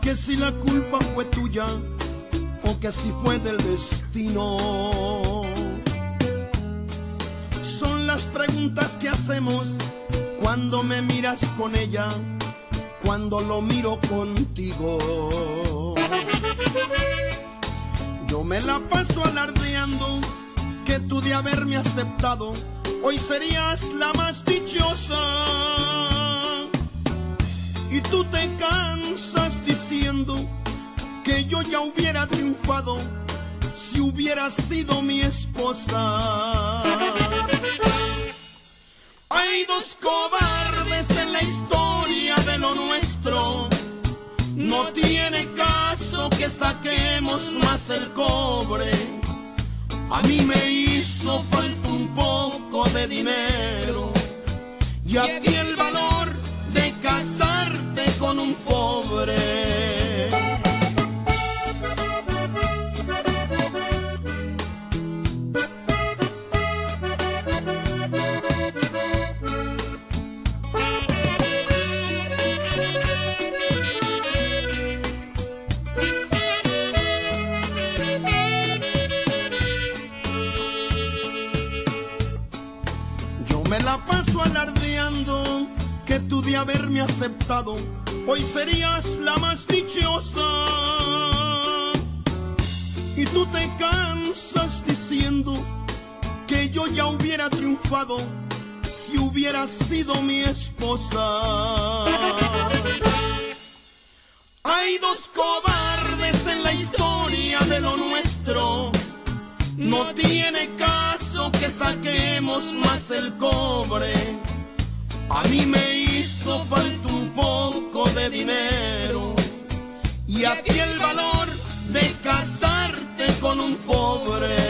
que si la culpa fue tuya o que si fue del destino. Son las preguntas que hacemos cuando me miras con ella, cuando lo miro contigo. Yo me la paso alardeando que tú de haberme aceptado, hoy serías la más dichosa. Tú te cansas diciendo que yo ya hubiera triunfado si hubiera sido mi esposa. Hay dos cobardes en la historia de lo nuestro. No tiene caso que saquemos más el cobre. A mí me hizo falta un poco de dinero y a ti el con un pobre. Yo me la paso alardeando que tú de haberme aceptado, hoy serías la más dichosa. Y tú te cansas diciendo que yo ya hubiera triunfado si hubiera sido mi esposa. Hay dos cobardes en la historia de lo nuestro. No tiene caso que saquemos más el cobre. A mí me hizo falta un poco de dinero. Y a ti el valor de casarte con un pobre